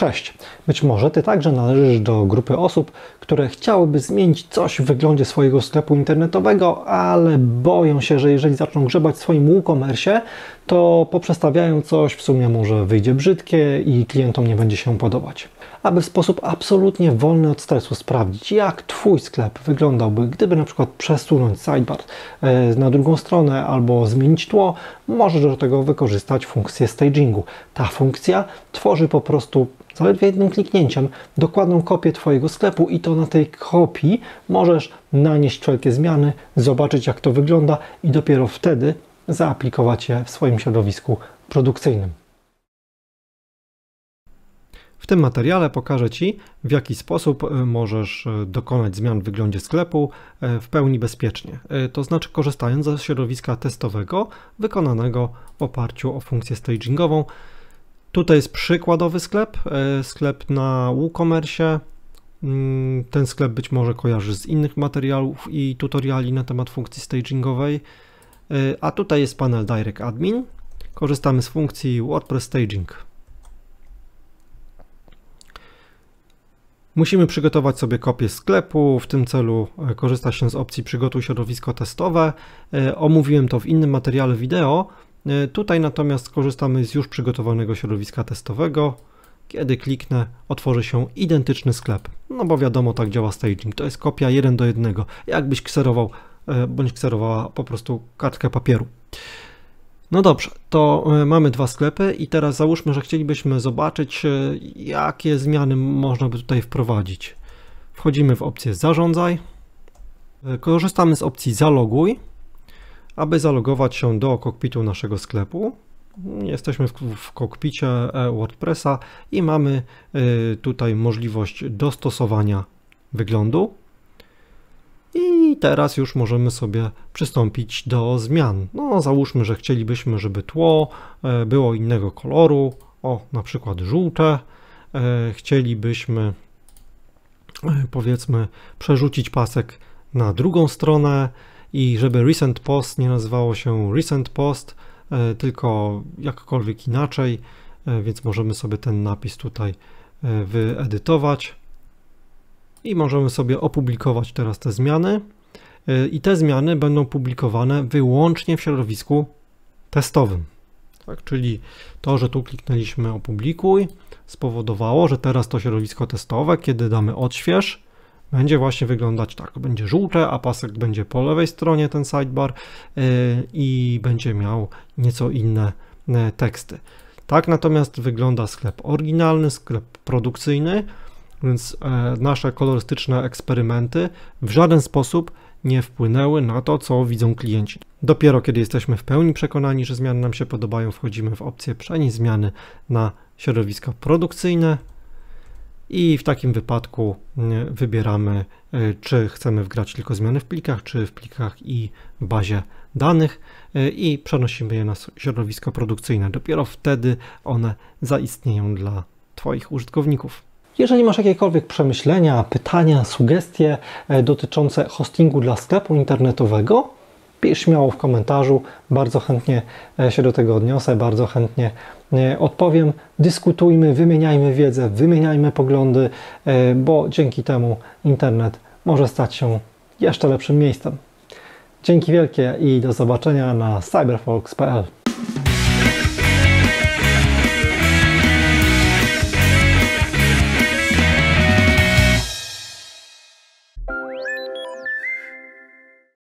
Cześć. Być może Ty także należysz do grupy osób, które chciałyby zmienić coś w wyglądzie swojego sklepu internetowego, ale boją się, że jeżeli zaczną grzebać w swoim WooCommerce, to poprzestawiają coś, w sumie może wyjdzie brzydkie i klientom nie będzie się podobać. Aby w sposób absolutnie wolny od stresu sprawdzić, jak Twój sklep wyglądałby, gdyby na przykład przesunąć sidebar e, na drugą stronę albo zmienić tło, możesz do tego wykorzystać funkcję stagingu. Ta funkcja tworzy po prostu zaledwie jednym kliknięciem dokładną kopię Twojego sklepu i to na tej kopii możesz nanieść wszelkie zmiany, zobaczyć jak to wygląda i dopiero wtedy zaaplikować je w swoim środowisku produkcyjnym. W tym materiale pokażę Ci, w jaki sposób e, możesz e, dokonać zmian w wyglądzie sklepu e, w pełni bezpiecznie. To znaczy korzystając ze środowiska testowego wykonanego w oparciu o funkcję stagingową. Tutaj jest przykładowy sklep, sklep na WooCommerce. Mm, ten sklep być może kojarzy z innych materiałów i tutoriali na temat funkcji stagingowej. A tutaj jest panel Direct Admin. Korzystamy z funkcji WordPress Staging. Musimy przygotować sobie kopię sklepu. W tym celu e, korzysta się z opcji Przygotuj środowisko testowe. E, omówiłem to w innym materiale wideo. E, tutaj natomiast korzystamy z już przygotowanego środowiska testowego. Kiedy kliknę, otworzy się identyczny sklep. No bo wiadomo, tak działa staging. To jest kopia 1 do 1. Jakbyś kserował bądź kserowała po prostu kartkę papieru. No dobrze, to e, mamy dwa sklepy i teraz załóżmy, że chcielibyśmy zobaczyć, e, jakie zmiany można by tutaj wprowadzić. Wchodzimy w opcję Zarządzaj. E, korzystamy z opcji Zaloguj, aby zalogować się do kokpitu naszego sklepu. Jesteśmy w, w kokpicie WordPressa i mamy tutaj możliwość dostosowania wyglądu. I teraz już możemy sobie przystąpić do zmian. No, załóżmy, że chcielibyśmy, żeby tło e, było innego koloru, o na przykład żółte. E, chcielibyśmy, e, powiedzmy, przerzucić pasek na drugą stronę i żeby recent post nie nazywało się recent post, tylko jakkolwiek inaczej, więc możemy sobie ten napis tutaj wyedytować i możemy sobie opublikować teraz te zmiany. Y, I te zmiany będą publikowane wyłącznie w środowisku testowym. Tak, czyli to, że tu kliknęliśmy opublikuj, spowodowało, że teraz to środowisko testowe, kiedy damy odśwież, będzie właśnie wyglądać tak. Będzie żółte, a pasek będzie po lewej stronie, ten sidebar yy, i będzie miał nieco inne yy, teksty. Tak natomiast wygląda sklep oryginalny, sklep produkcyjny, więc e, nasze kolorystyczne eksperymenty w żaden sposób nie wpłynęły na to, co widzą klienci. Dopiero kiedy jesteśmy w pełni przekonani, że zmiany nam się podobają, wchodzimy w opcję przenieść zmiany na środowisko produkcyjne i w takim wypadku wybieramy, e, czy chcemy wgrać tylko zmiany w plikach, czy w plikach i w bazie danych e, i przenosimy je na środowisko produkcyjne. Dopiero wtedy one zaistnieją dla Twoich użytkowników. Jeżeli masz jakiekolwiek przemyślenia, pytania, sugestie e, dotyczące hostingu dla sklepu internetowego, pisz śmiało w komentarzu. Bardzo chętnie e, się do tego odniosę, bardzo chętnie e, odpowiem. Dyskutujmy, wymieniajmy wiedzę, wymieniajmy poglądy, bo dzięki temu internet może stać się jeszcze lepszym miejscem. Dzięki wielkie i do zobaczenia na cyberfolks.pl.